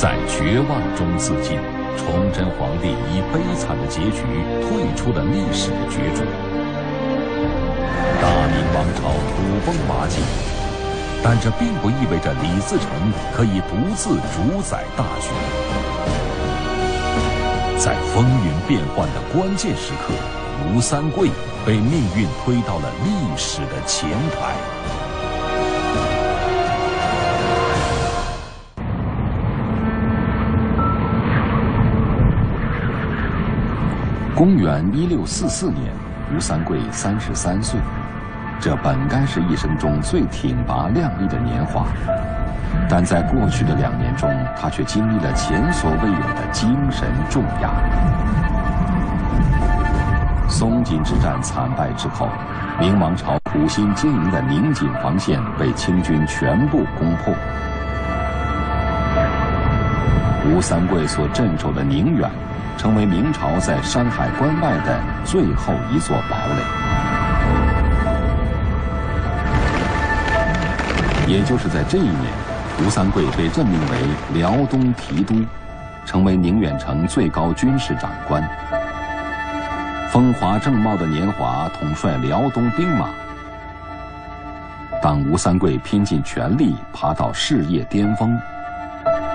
在绝望中自尽，崇祯皇帝以悲惨的结局退出了历史的角逐。大明王朝土崩瓦解，但这并不意味着李自成可以独自主宰大局。在风云变幻的关键时刻，吴三桂被命运推到了历史的前台。公元一六四四年，吴三桂三十三岁，这本该是一生中最挺拔亮丽的年华。但在过去的两年中，他却经历了前所未有的精神重压。松锦之战惨败之后，明王朝苦心经营的宁锦防线被清军全部攻破。吴三桂所镇守的宁远，成为明朝在山海关外的最后一座堡垒。也就是在这一年。吴三桂被任命为辽东提督，成为宁远城最高军事长官。风华正茂的年华，统帅辽东兵马。当吴三桂拼尽全力爬到事业巅峰，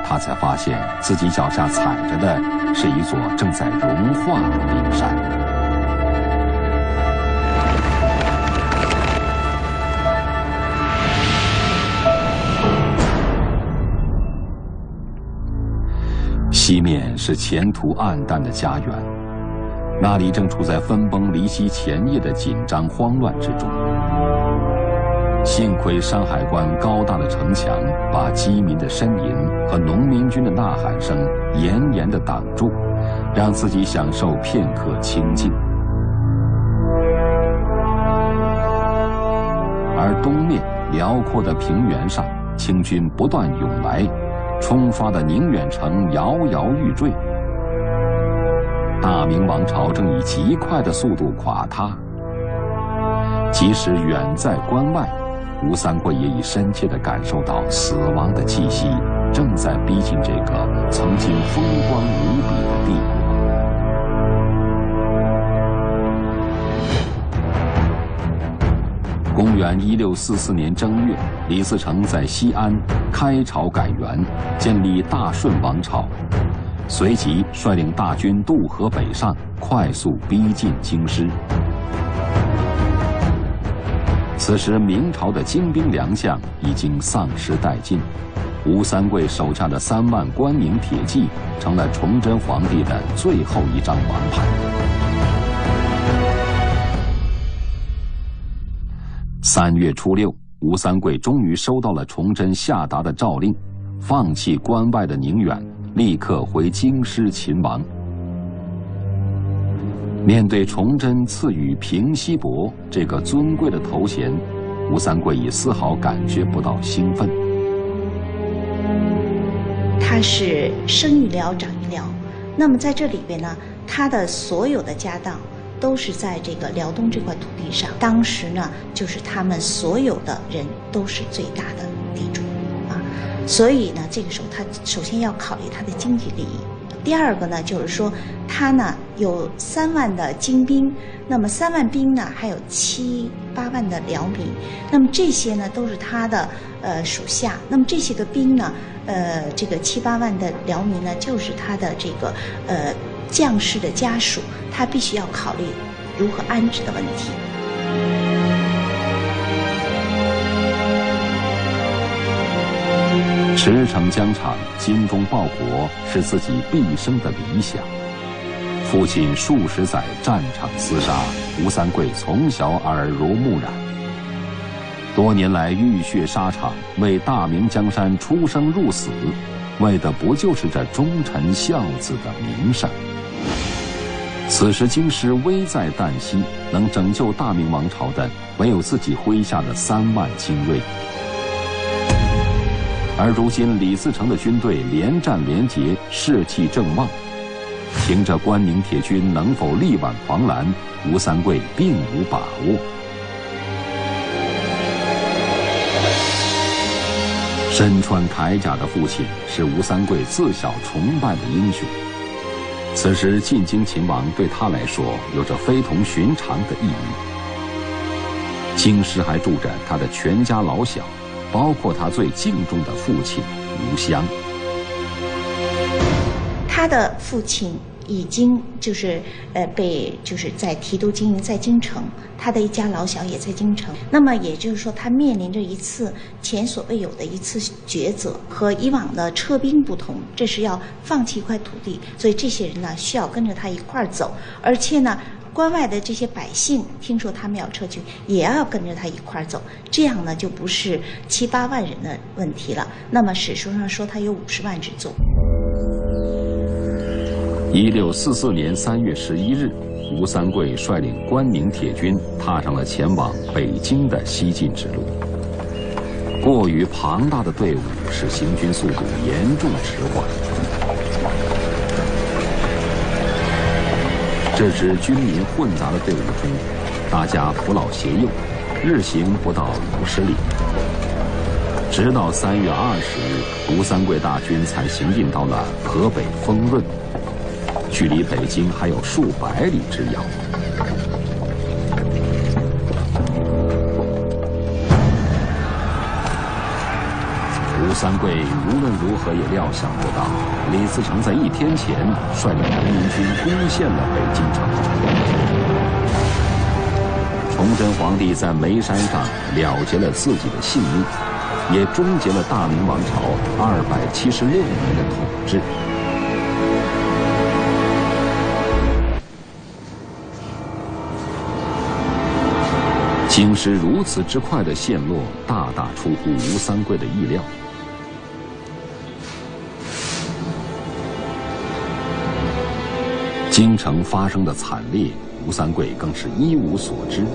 他才发现自己脚下踩着的是一座正在融化的冰山。西面是前途暗淡的家园，那里正处在分崩离析前夜的紧张慌乱之中。幸亏山海关高大的城墙把饥民的呻吟和农民军的呐喊声严严地挡住，让自己享受片刻清静。而东面辽阔的平原上，清军不断涌来。冲刷的宁远城摇摇欲坠，大明王朝正以极快的速度垮塌。即使远在关外，吴三桂也已深切地感受到死亡的气息正在逼近这个曾经风光无比的帝国。公元一六四四年正月，李自成在西安开朝改元，建立大顺王朝，随即率领大军渡河北上，快速逼近京师。此时，明朝的精兵良将已经丧失殆尽，吴三桂手下的三万关宁铁骑，成了崇祯皇帝的最后一张王牌。三月初六，吴三桂终于收到了崇祯下达的诏令，放弃关外的宁远，立刻回京师勤王。面对崇祯赐予平西伯这个尊贵的头衔，吴三桂已丝毫感觉不到兴奋。他是生于辽，长于辽，那么在这里边呢，他的所有的家当。都是在这个辽东这块土地上，当时呢，就是他们所有的人都是最大的地主，啊，所以呢，这个时候他首先要考虑他的经济利益，第二个呢，就是说他呢有三万的精兵，那么三万兵呢还有七八万的辽民，那么这些呢都是他的呃属下，那么这些个兵呢，呃，这个七八万的辽民呢就是他的这个呃。将士的家属，他必须要考虑如何安置的问题。驰骋疆场、精忠报国是自己毕生的理想。父亲数十载战场厮杀，吴三桂从小耳濡目染。多年来浴血沙场，为大明江山出生入死，为的不就是这忠臣孝子的名声？此时京师危在旦夕，能拯救大明王朝的唯有自己麾下的三万精锐。而如今李自成的军队连战连捷，士气正旺，凭着关宁铁军能否力挽狂澜，吴三桂并无把握。身穿铠甲的父亲是吴三桂自小崇拜的英雄。此时进京秦王对他来说有着非同寻常的意义。京师还住着他的全家老小，包括他最敬重的父亲吴襄。他的父亲。已经就是呃被就是在提督经营在京城，他的一家老小也在京城。那么也就是说，他面临着一次前所未有的一次抉择。和以往的撤兵不同，这是要放弃一块土地，所以这些人呢需要跟着他一块儿走。而且呢，关外的这些百姓听说他们要撤军，也要跟着他一块儿走。这样呢就不是七八万人的问题了。那么史书上说他有五十万之众。一六四四年三月十一日，吴三桂率领关宁铁军踏上了前往北京的西进之路。过于庞大的队伍使行军速度严重迟缓。这支军民混杂的队伍中，大家扶老携幼，日行不到五十里。直到三月二十日，吴三桂大军才行进到了河北丰润。距离北京还有数百里之遥。吴三桂无论如何也料想不到，李自成在一天前率领农民军攻陷了北京城。崇祯皇帝在眉山上了结了自己的性命，也终结了大明王朝二百七十六年的统治。京师如此之快的陷落，大大出乎吴三桂的意料。京城发生的惨烈，吴三桂更是一无所知。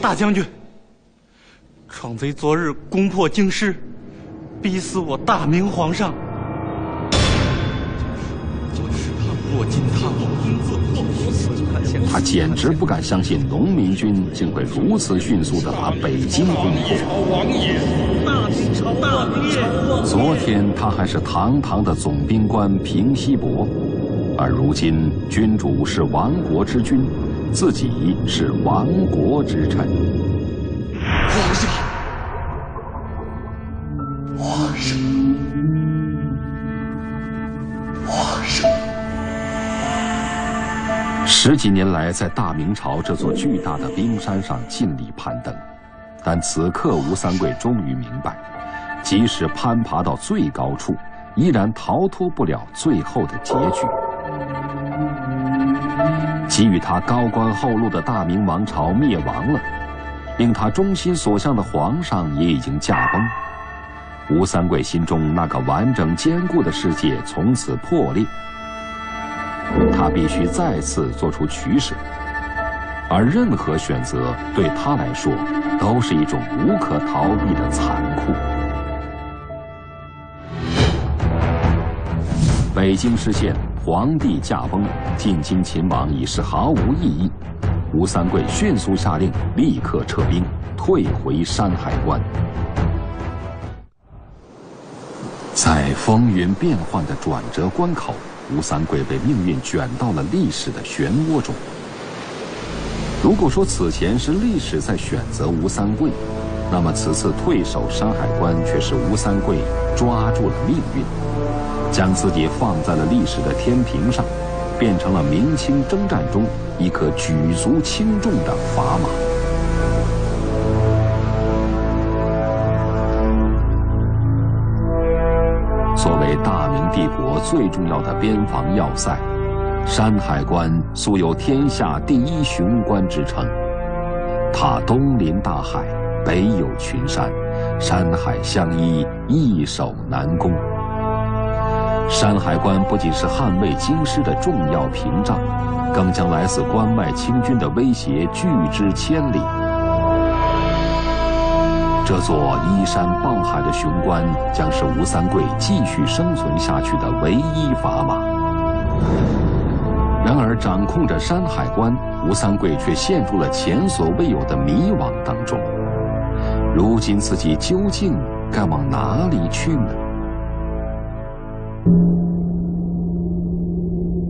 大将军，闯贼昨日攻破京师，逼死我大明皇上。就是简直不敢相信，农民军竟会如此迅速地把北京攻破。昨天他还是堂堂的总兵官平西伯，而如今君主是亡国之君，自己是亡国之臣。皇上，皇上，十几年来，在大明朝这座巨大的冰山上尽力攀登，但此刻吴三桂终于明白，即使攀爬到最高处，依然逃脱不了最后的结局。给予他高官厚禄的大明王朝灭亡了，令他忠心所向的皇上也已经驾崩，吴三桂心中那个完整坚固的世界从此破裂。他必须再次做出取舍，而任何选择对他来说都是一种无可逃避的残酷。北京失陷，皇帝驾崩，进京秦王已是毫无意义。吴三桂迅速下令，立刻撤兵，退回山海关。在风云变幻的转折关口。吴三桂被命运卷到了历史的漩涡中。如果说此前是历史在选择吴三桂，那么此次退守山海关却是吴三桂抓住了命运，将自己放在了历史的天平上，变成了明清征战中一颗举足轻重的砝码。最重要的边防要塞，山海关素有“天下第一雄关”之称。它东临大海，北有群山，山海相依，易守难攻。山海关不仅是捍卫京师的重要屏障，更将来自关外清军的威胁拒之千里。这座依山傍海的雄关，将是吴三桂继续生存下去的唯一砝码。然而，掌控着山海关，吴三桂却陷入了前所未有的迷惘当中。如今自己究竟该往哪里去呢？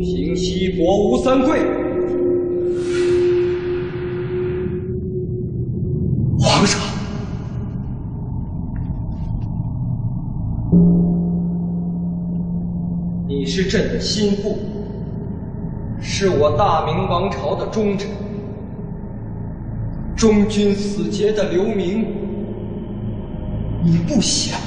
平西国吴三桂，你是朕的心腹，是我大明王朝的忠臣，忠君死节的流民，你不想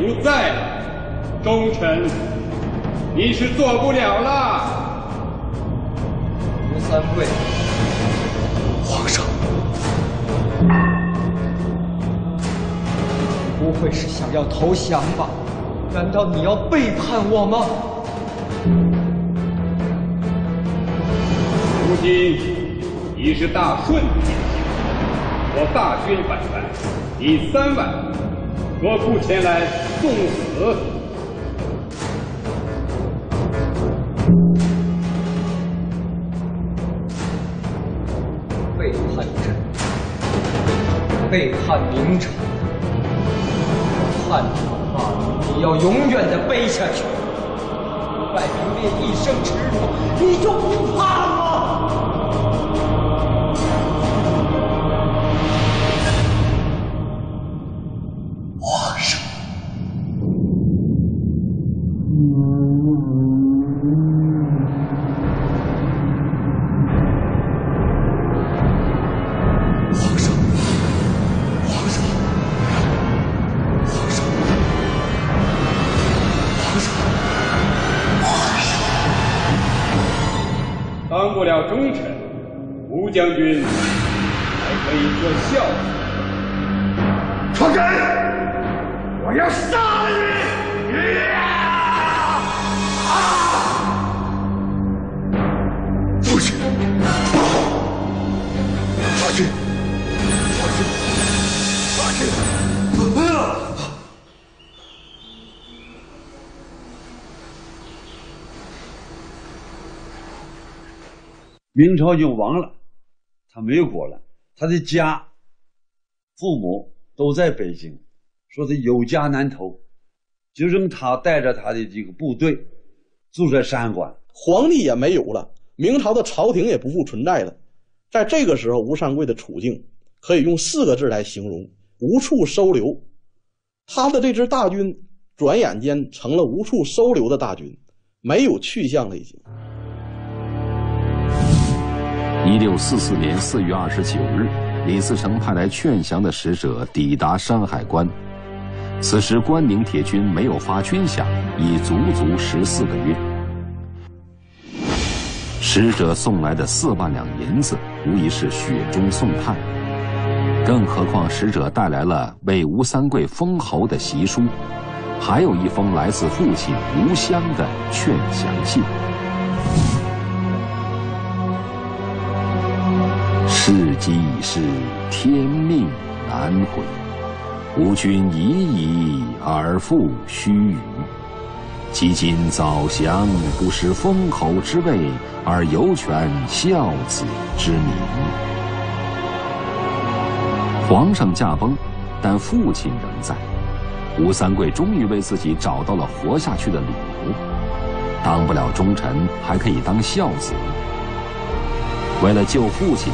不在了，忠臣，你是做不了了。吴三桂，皇上，不会是想要投降吧？难道你要背叛我吗？如今已是大顺天下，我大军百万，你三万，何不前来送死？背叛朕，背叛明朝，叛朝霸名，你要永远的背下去。外名烈一生耻辱，你就不怕吗？将军还可以做孝子。传旨，我要杀了你！父亲，父亲，父亲，父亲！明朝就亡了，没有过来，他的家、父母都在北京，说是有家难投，就剩他带着他的这个部队住在山关。皇帝也没有了，明朝的朝廷也不复存在了。在这个时候，吴三桂的处境可以用四个字来形容：无处收留。他的这支大军转眼间成了无处收留的大军，没有去向了，已经。一六四四年四月二十九日，李自成派来劝降的使者抵达山海关。此时关宁铁军没有发军饷，已足足十四个月。使者送来的四万两银子，无疑是雪中送炭。更何况使者带来了为吴三桂封侯的檄书，还有一封来自父亲吴襄的劝降信。事机已逝，天命难悔。吾君已矣而复须臾。即今早降，不失封侯之位，而犹权孝子之名。皇上驾崩，但父亲仍在。吴三桂终于为自己找到了活下去的理由。当不了忠臣，还可以当孝子。为了救父亲，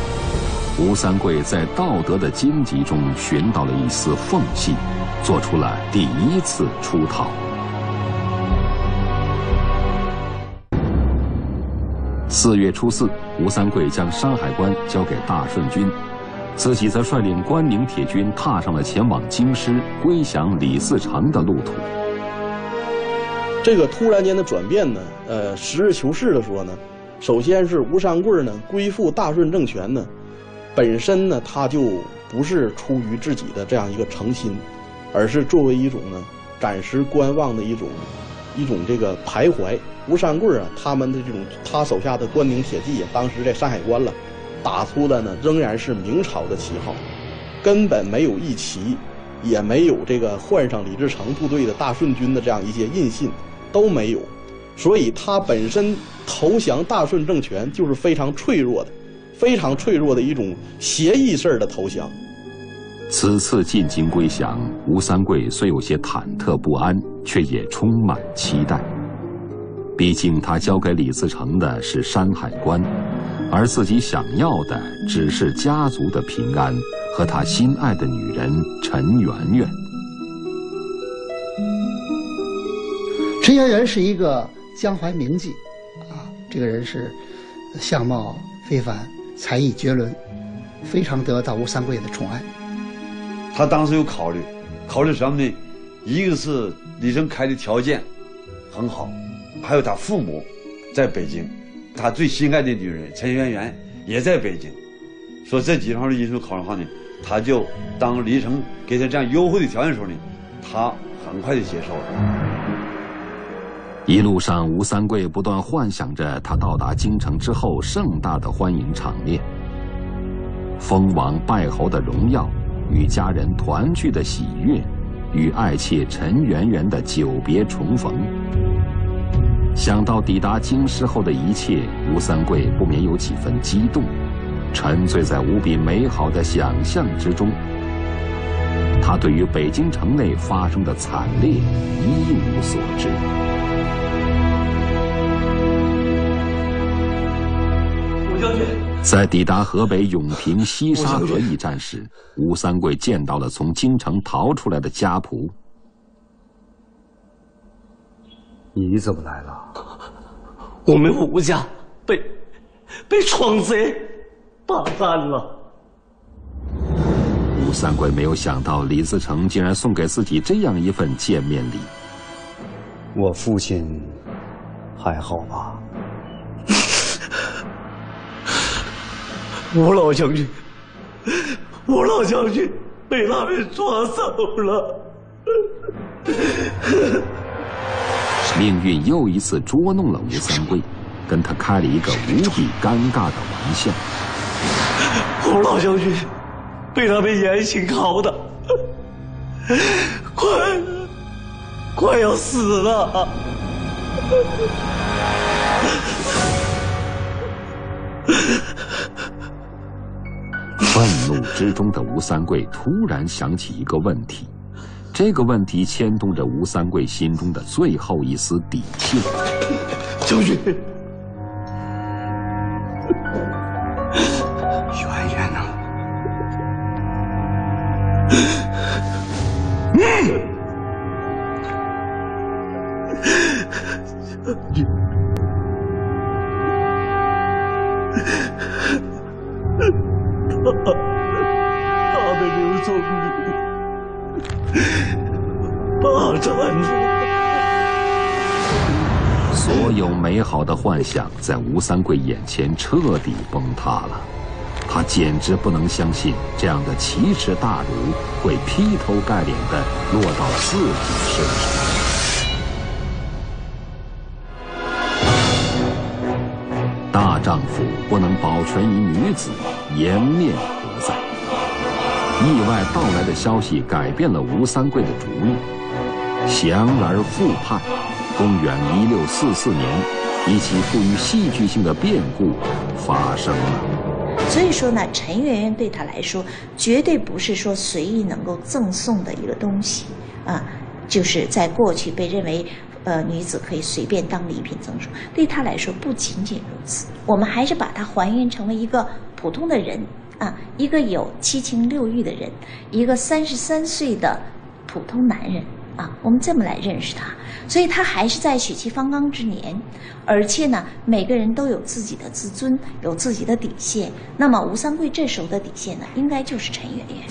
吴三桂在道德的荆棘中寻到了一丝缝隙，做出了第一次出逃。四月初四，吴三桂将山海关交给大顺军，自己则率领关宁铁军踏上了前往京师归降李自成的路途。这个突然间的转变呢，呃，实事求是的说呢，首先是吴三桂呢归附大顺政权呢，本身呢他就不是出于自己的这样一个诚心，而是作为一种呢暂时观望的一种一种这个徘徊。吴三桂啊，他们的这种他手下的关宁铁骑啊，当时在山海关了，打出的呢仍然是明朝的旗号。根本没有义旗，也没有这个换上李自成部队的大顺军的这样一些印信，都没有。所以他本身投降大顺政权就是非常脆弱的，非常脆弱的一种协议式的投降。此次进京归降，吴三桂虽有些忐忑不安，却也充满期待。毕竟他交给李自成的是山海关，而自己想要的只是家族的平安和他心爱的女人陈圆圆。陈圆圆是一个。江淮名妓，啊，这个人是相貌非凡，才艺绝伦，非常得到吴三桂的宠爱。他当时有考虑，考虑什么呢？一个是李成开的条件很好，还有他父母在北京，他最心爱的女人陈圆圆也在北京，说这几方的因素考虑的话呢，他就当李成给他这样优惠的条件时候呢，他很快就接受了。一路上，吴三桂不断幻想着他到达京城之后盛大的欢迎场面，封王拜侯的荣耀，与家人团聚的喜悦，与爱妾陈圆圆的久别重逢。想到抵达京师后的一切，吴三桂不免有几分激动，沉醉在无比美好的想象之中。他对于北京城内发生的惨烈一无所知。在抵达河北永平西沙河一战时，吴三桂见到了从京城逃出来的家仆。你怎么来了？我们吴家被被闯贼霸占了。吴三桂没有想到李自成竟然送给自己这样一份见面礼。我父亲还好吧？吴老将军，吴老将军被他们抓走了。命运又一次捉弄了吴三桂，跟他开了一个无比尴尬的玩笑。吴老将军被他们严刑拷打，快快要死了。愤怒之中的吴三桂突然想起一个问题，这个问题牵动着吴三桂心中的最后一丝底气。将军，圆圆呢？他所有美好的幻想在吴三桂眼前彻底崩塌了，他简直不能相信这样的奇耻大辱会劈头盖脸的落到自己身上。大丈夫不能保全一女子，颜面何在？意外到来的消息改变了吴三桂的主意，降而复叛。公元一六四四年，一起富于戏剧性的变故发生了。所以说呢，陈圆圆对他来说，绝对不是说随意能够赠送的一个东西啊，就是在过去被认为。呃，女子可以随便当礼品赠送，对他来说不仅仅如此。我们还是把她还原成了一个普通的人啊，一个有七情六欲的人，一个三十三岁的普通男人啊，我们这么来认识他。所以他还是在血气方刚之年，而且呢，每个人都有自己的自尊，有自己的底线。那么吴三桂这时候的底线呢，应该就是陈圆圆。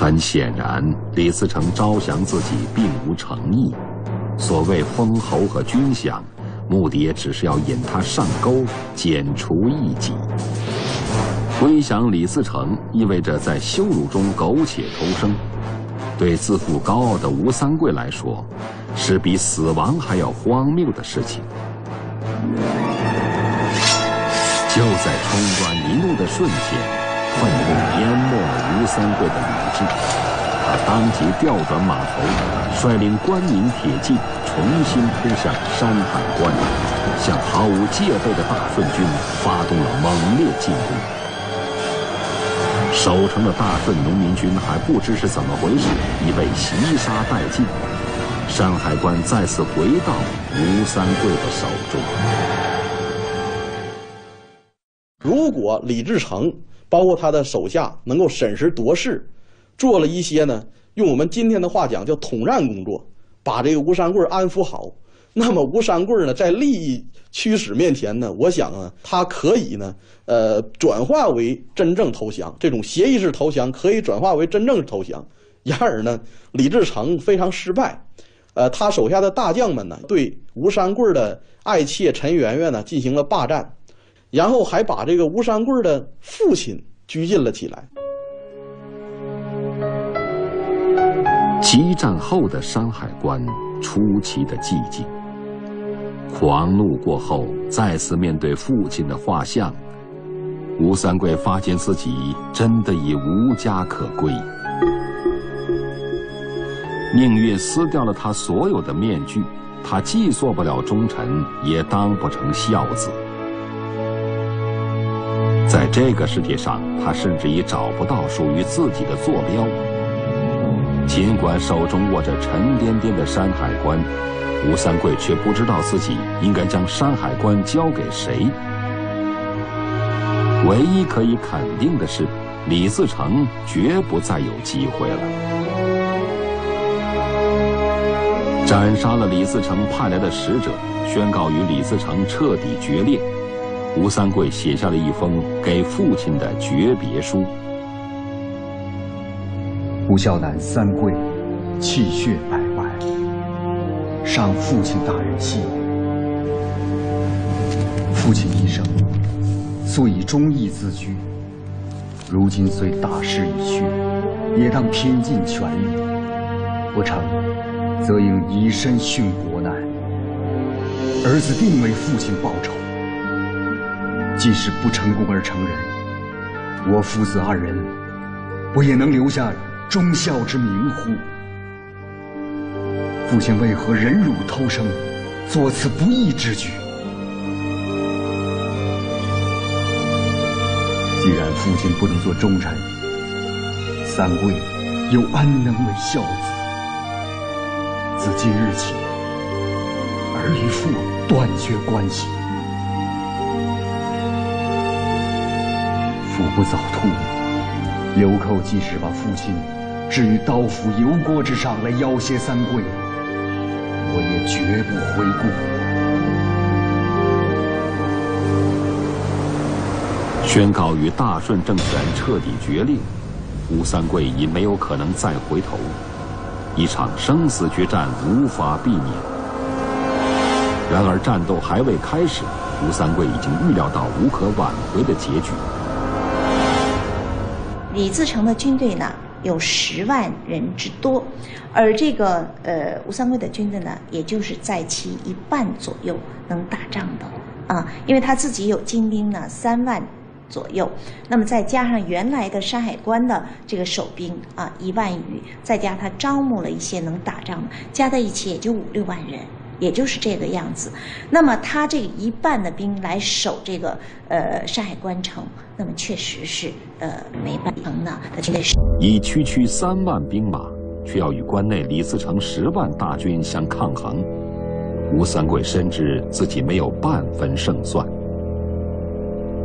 很显然，李自成招降自己并无诚意。所谓封侯和军饷，目的也只是要引他上钩，剪除异己。归降李自成，意味着在羞辱中苟且偷生。对自负高傲的吴三桂来说，是比死亡还要荒谬的事情。就在冲冠一怒的瞬间，愤怒淹没了吴三桂的理智，他当即调转马头，率领关宁铁骑重新扑向山海关，向毫无戒备的大顺军发动了猛烈进攻。守城的大顺农民军还不知是怎么回事，已被袭杀殆尽。山海关再次回到吴三桂的手中。如果李自成包括他的手下能够审时度势，做了一些呢，用我们今天的话讲叫统战工作，把这个吴三桂安抚好，那么吴三桂呢，在利益驱使面前呢，我想啊，他可以呢，呃，转化为真正投降，这种协议式投降可以转化为真正投降。然而呢，李自成非常失败。呃，他手下的大将们呢，对吴三桂的爱妾陈圆圆呢进行了霸占，然后还把这个吴三桂的父亲拘禁了起来。激战后的山海关出奇的寂静。狂怒过后，再次面对父亲的画像，吴三桂发现自己真的已无家可归。命运撕掉了他所有的面具，他既做不了忠臣，也当不成孝子。在这个世界上，他甚至已找不到属于自己的坐标。尽管手中握着沉甸甸的山海关，吴三桂却不知道自己应该将山海关交给谁。唯一可以肯定的是，李自成绝不再有机会了。斩杀了李自成派来的使者，宣告与李自成彻底决裂。吴三桂写下了一封给父亲的诀别书。吴孝南三桂，气血百上，父亲大人心。父亲一生素以忠义自居，如今虽大势已去，也当拼尽全力，不成。则应以身殉国难。儿子定为父亲报仇。即使不成功而成仁，我父子二人，不也能留下忠孝之名乎？父亲为何忍辱偷生，做此不义之举？既然父亲不能做忠臣，三桂又安能为孝子？自今日起，儿与父断绝关系。父不早吐，流寇即使把父亲置于刀斧油锅之上来要挟三桂，我也绝不回顾。宣告与大顺政权彻底决裂，吴三桂已没有可能再回头。一场生死决战无法避免。然而战斗还未开始，吴三桂已经预料到无可挽回的结局。李自成的军队呢有十万人之多，而这个呃吴三桂的军队呢，也就是在其一半左右能打仗的啊，因为他自己有精兵呢三万。左右，那么再加上原来的山海关的这个守兵啊一万余，再加他招募了一些能打仗的，加在一起也就五六万人，也就是这个样子。那么他这一半的兵来守这个呃山海关城，那么确实是呃没办法呢。他绝对是以区区三万兵马，却要与关内李自成十万大军相抗衡，吴三桂深知自己没有半分胜算。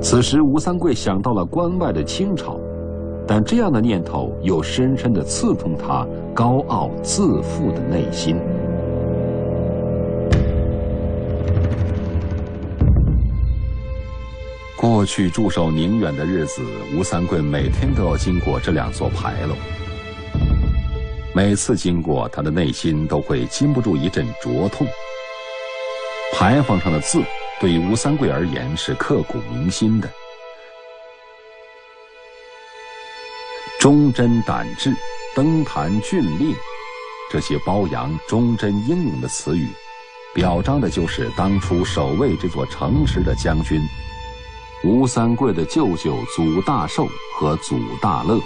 此时，吴三桂想到了关外的清朝，但这样的念头又深深的刺痛他高傲自负的内心。过去驻守宁远的日子，吴三桂每天都要经过这两座牌楼，每次经过，他的内心都会禁不住一阵灼痛。牌坊上的字。对于吴三桂而言是刻骨铭心的，忠贞胆志、登坛峻烈，这些褒扬忠贞英勇的词语，表彰的就是当初守卫这座城池的将军。吴三桂的舅舅祖大寿和祖大乐。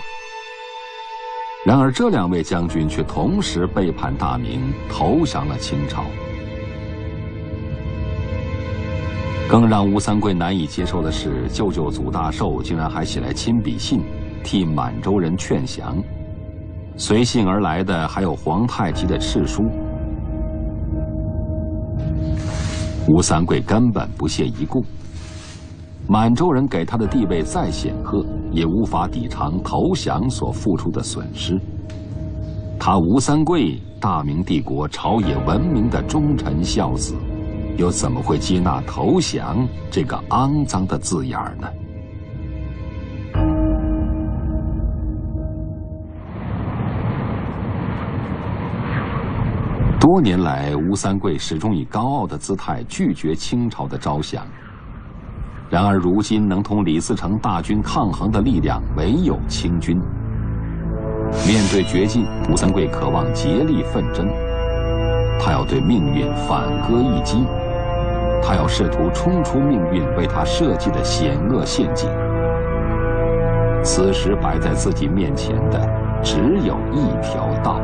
然而，这两位将军却同时背叛大明，投降了清朝。更让吴三桂难以接受的是，舅舅祖大寿竟然还写来亲笔信，替满洲人劝降。随信而来的还有皇太极的敕书。吴三桂根本不屑一顾。满洲人给他的地位再显赫，也无法抵偿投降所付出的损失。他吴三桂，大明帝国朝野闻名的忠臣孝子，又怎么会接纳投降这个肮脏的字眼呢？多年来，吴三桂始终以高傲的姿态拒绝清朝的招降。然而，如今能同李自成大军抗衡的力量，唯有清军。面对绝境，吴三桂渴望竭力奋争。他要对命运反戈一击，他要试图冲出命运为他设计的险恶陷阱。此时摆在自己面前的，只有一条道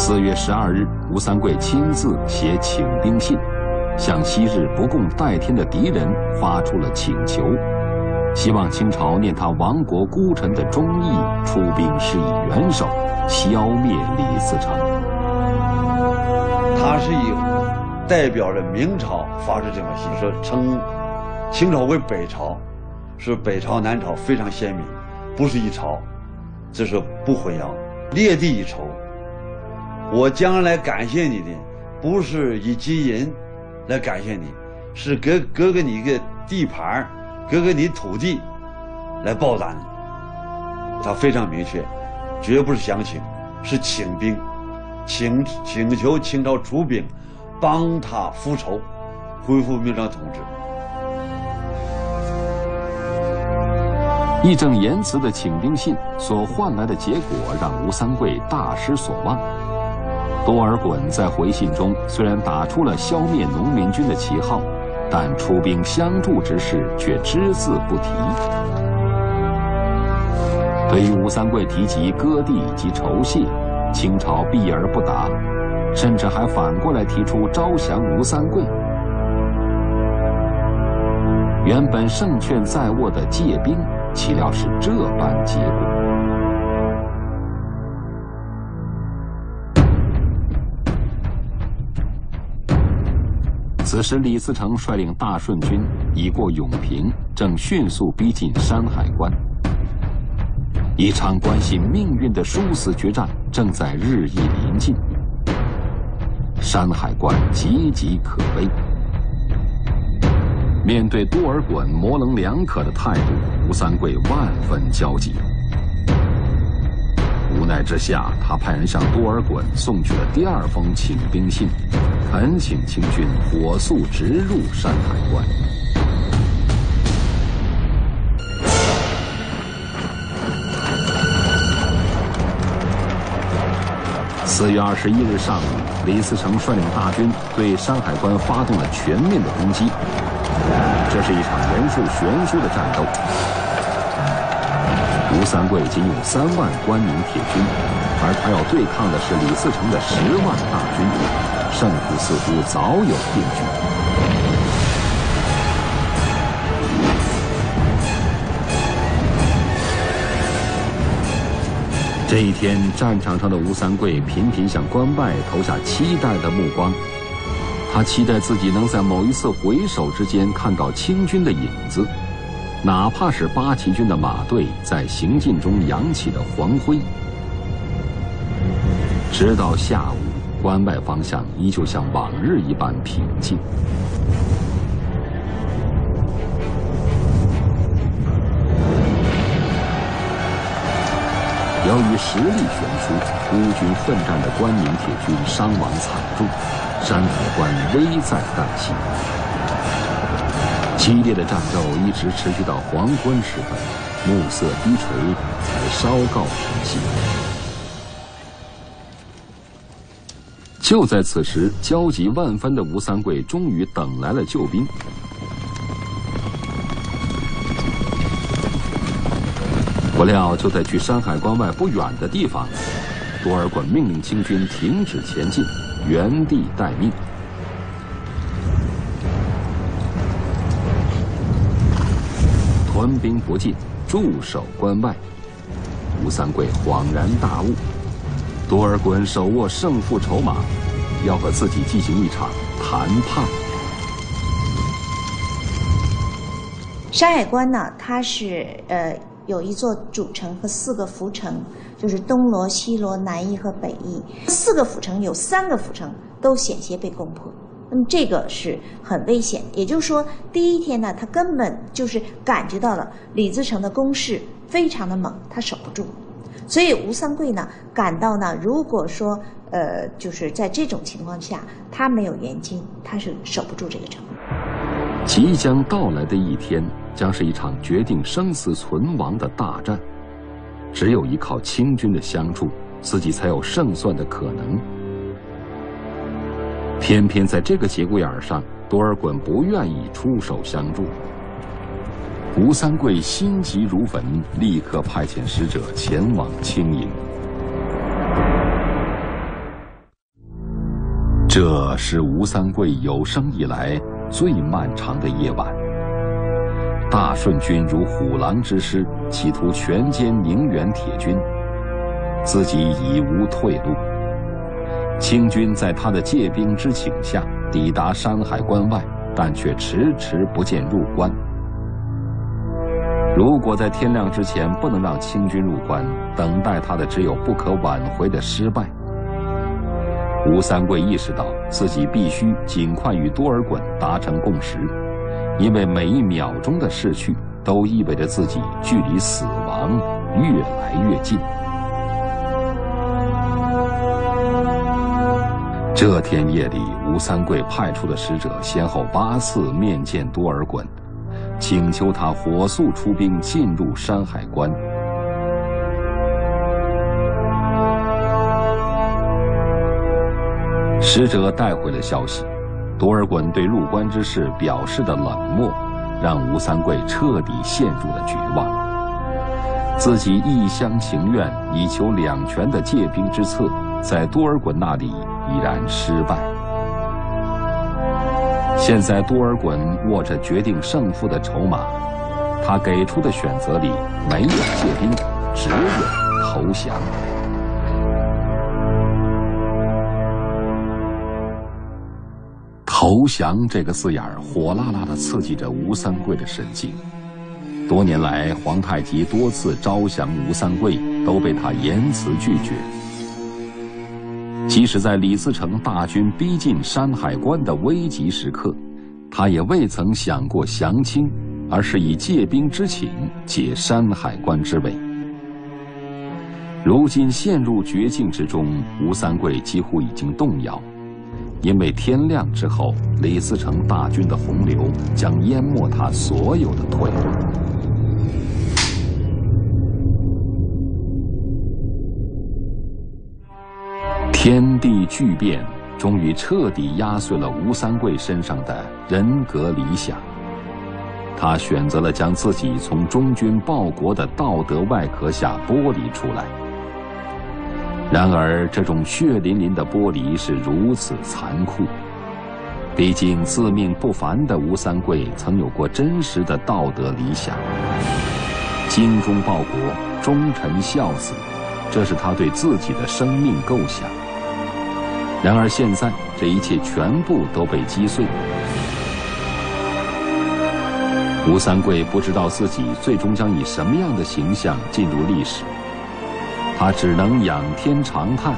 四月十二日，吴三桂亲自写请兵信，向昔日不共戴天的敌人发出了请求，希望清朝念他亡国孤臣的忠义，出兵施以援手，消灭李自成。他是以代表了明朝发出这封信，说称清朝为北朝，是北朝南朝非常鲜明，不是一朝，这是不混淆，列地一筹。我将来感谢你的，不是以金银来感谢你，是给给给你一个地盘给给你土地来报答你。他非常明确，绝不是详请，是请兵，请请求清朝出兵，帮他复仇，恢复明朝统治。义正言辞的请兵信所换来的结果，让吴三桂大失所望。多尔衮在回信中虽然打出了消灭农民军的旗号，但出兵相助之事却只字不提。对于吴三桂提及割地及酬谢，清朝避而不答，甚至还反过来提出招降吴三桂。原本胜券在握的借兵，岂料是这般结果。此时，李自成率领大顺军已过永平，正迅速逼近山海关。一场关系命运的殊死决战正在日益临近。山海关岌岌可危。面对多尔衮模棱两可的态度，吴三桂万分焦急。无奈之下，他派人向多尔衮送去了第二封请兵信，恳请清军火速直入山海关。四月二十一日上午，李自成率领大军对山海关发动了全面的攻击。这是一场人数悬殊的战斗。吴三桂仅有三万关宁铁军，而他要对抗的是李自成的十万大军，胜负似乎早有定局。这一天，战场上的吴三桂频频向关外投下期待的目光，他期待自己能在某一次回首之间看到清军的影子。哪怕是八旗军的马队在行进中扬起的黄灰，直到下午，关外方向依旧像往日一般平静。由于实力悬殊，孤军奋战的关宁铁军伤亡惨重，山海关危在旦夕。激烈的战斗一直持续到黄昏时分，暮色低垂，才稍告平息。就在此时，焦急万分的吴三桂终于等来了救兵。不料，就在距山海关外不远的地方，多尔衮命令清军停止前进，原地待命。屯兵不进，驻守关外。吴三桂恍然大悟。多尔衮手握胜负筹码，要和自己进行一场谈判。山海关呢，它是呃有一座主城和四个副城，就是东罗、西罗、南夷和北夷。四个府城有三个府城都险些被攻破，那么这个是很危险。也就是说，第一天呢，他根本就是感觉到了李自成的攻势非常的猛，他守不住。所以吴三桂呢感到呢，如果说呃就是在这种情况下，他没有援军，他是守不住这个城。即将到来的一天，将是一场决定生死存亡的大战，只有依靠清军的相助，自己才有胜算的可能。偏偏在这个节骨眼上，多尔衮不愿意出手相助。吴三桂心急如焚，立刻派遣使者前往清营。这是吴三桂有生以来最漫长的夜晚。大顺军如虎狼之师，企图全歼宁远铁军，自己已无退路。清军在他的借兵之请下，抵达山海关外，但却迟迟不见入关。如果在天亮之前不能让清军入关，等待他的只有不可挽回的失败。吴三桂意识到自己必须尽快与多尔衮达成共识，因为每一秒钟的逝去都意味着自己距离死亡越来越近。这天夜里，吴三桂派出的使者先后八次面见多尔衮。请求他火速出兵进入山海关。使者带回了消息，多尔衮对入关之事表示的冷漠，让吴三桂彻底陷入了绝望。自己一厢情愿以求两全的借兵之策，在多尔衮那里已然失败。现在多尔衮握着决定胜负的筹码，他给出的选择里没有借兵，只有投降。投降这个字眼儿，火辣辣的刺激着吴三桂的神经。多年来，皇太极多次招降吴三桂，都被他严词拒绝。即使在李自成大军逼近山海关的危急时刻，他也未曾想过降清，而是以借兵之请解山海关之围。如今陷入绝境之中，吴三桂几乎已经动摇，因为天亮之后，李自成大军的洪流将淹没他所有的退路。天地巨变，终于彻底压碎了吴三桂身上的人格理想。他选择了将自己从忠君报国的道德外壳下剥离出来。然而，这种血淋淋的剥离是如此残酷。毕竟，自命不凡的吴三桂曾有过真实的道德理想：精忠报国、忠臣孝子，这是他对自己的生命构想。然而现在，这一切全部都被击碎。吴三桂不知道自己最终将以什么样的形象进入历史，他只能仰天长叹。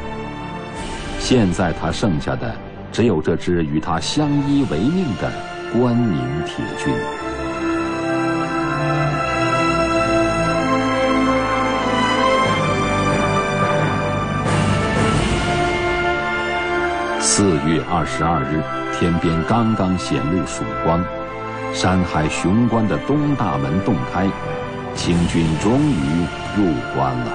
现在他剩下的，只有这支与他相依为命的关宁铁军。月二十二日，天边刚刚显露曙光，山海雄关的东大门洞开，清军终于入关了。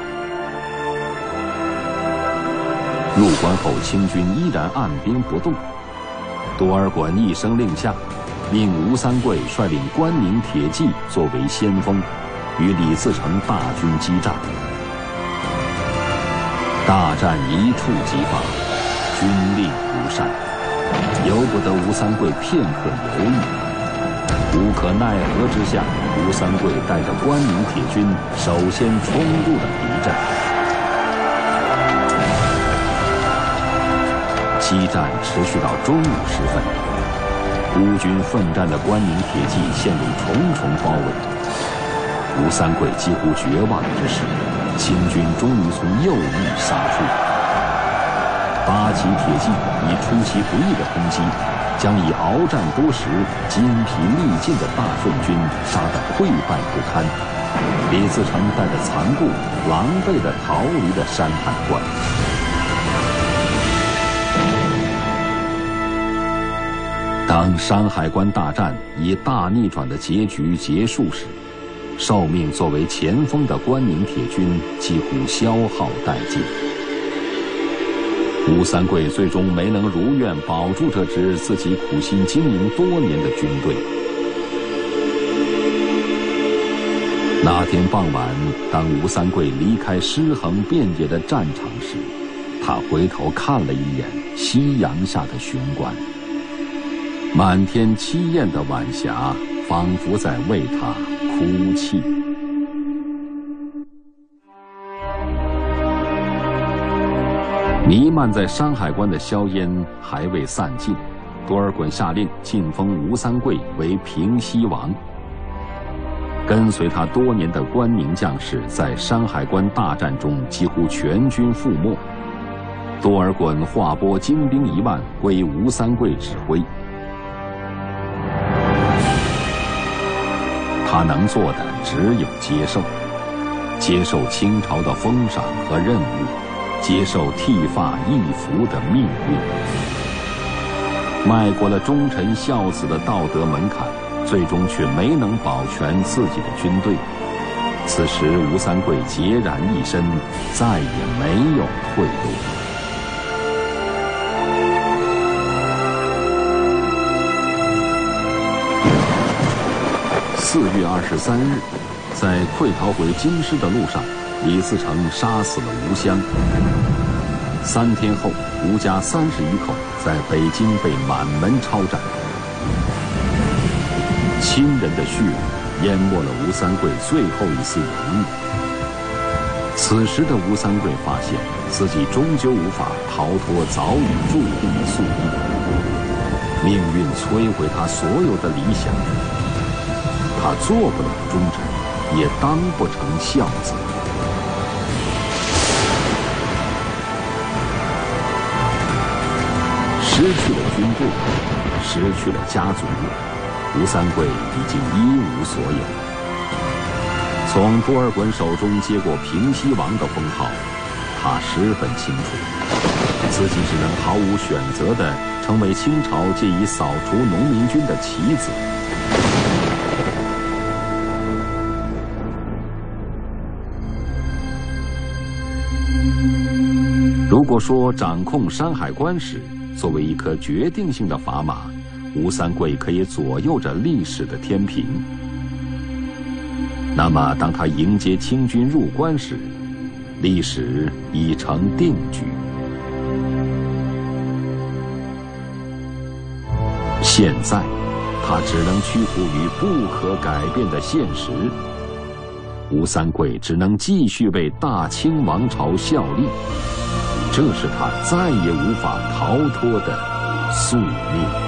入关后，清军依然按兵不动。多尔衮一声令下，命吴三桂率领关宁铁骑作为先锋，与李自成大军激战。大战一触即发，军令如山，由不得吴三桂片刻犹豫。无可奈何之下，吴三桂带着关宁铁军首先冲入了敌阵。激战持续到中午时分，孤军奋战的关宁铁骑陷入重重包围。吴三桂几乎绝望之时，清军终于从右翼杀出。八旗铁骑以出其不意的攻击，将以鏖战多时、筋疲力尽的大顺军杀得溃败不堪。李自成带着残部，狼狈地逃离了山海关。当山海关大战以大逆转的结局结束时，受命作为前锋的关宁铁军几乎消耗殆尽。吴三桂最终没能如愿保住这支自己苦心经营多年的军队。那天傍晚，当吴三桂离开尸横遍野的战场时，他回头看了一眼夕阳下的雄关。满天凄艳的晚霞，仿佛在为他哭泣。弥漫在山海关的硝烟还未散尽，多尔衮下令晋封吴三桂为平西王。跟随他多年的关宁将士在山海关大战中几乎全军覆没，多尔衮划拨精兵一万归吴三桂指挥。他能做的只有接受，接受清朝的封赏和任务，接受剃发易服的命运。迈过了忠臣孝子的道德门槛，最终却没能保全自己的军队。此时，吴三桂孑然一身，再也没有退路。四月二十三日，在溃逃回京师的路上，李自成杀死了吴襄。三天后，吴家三十余口在北京被满门抄斩。亲人的血淹没了吴三桂最后一丝犹豫。此时的吴三桂发现自己终究无法逃脱早已注定的宿命，命运摧毁他所有的理想。他做不了忠臣，也当不成孝子。失去了军队，失去了家族，吴三桂已经一无所有。从多尔衮手中接过平西王的封号，他十分清楚，自己只能毫无选择地成为清朝借以扫除农民军的棋子。如果说掌控山海关时，作为一颗决定性的砝码，吴三桂可以左右着历史的天平，那么当他迎接清军入关时，历史已成定局。现在，他只能屈服于不可改变的现实。吴三桂只能继续为大清王朝效力。这是他再也无法逃脱的宿命。